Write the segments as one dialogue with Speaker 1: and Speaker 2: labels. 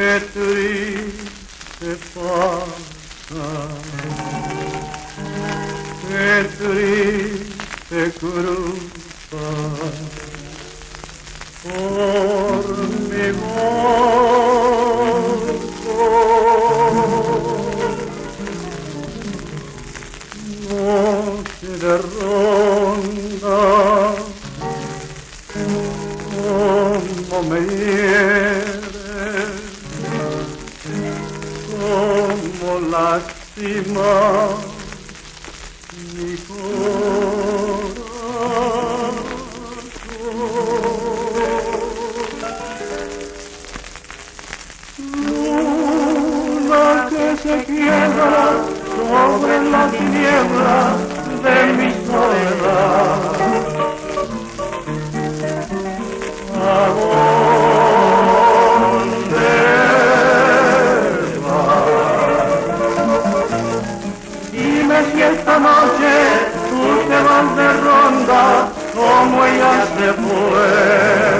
Speaker 1: Qué triste pasa e triste curva por mi morto noche de ronda como me hieres como lastima Que se quiebra sobre la tiniebla de mi esta noche tú te vas de ronda como ella se fue.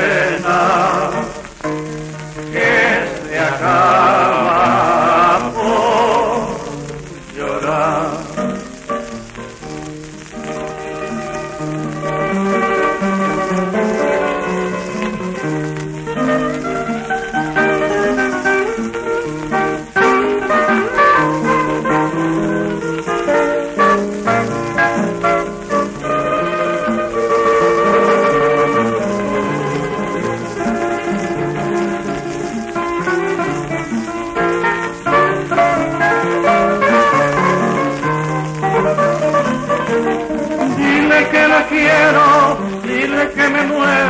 Speaker 1: nueva.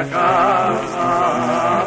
Speaker 1: acá.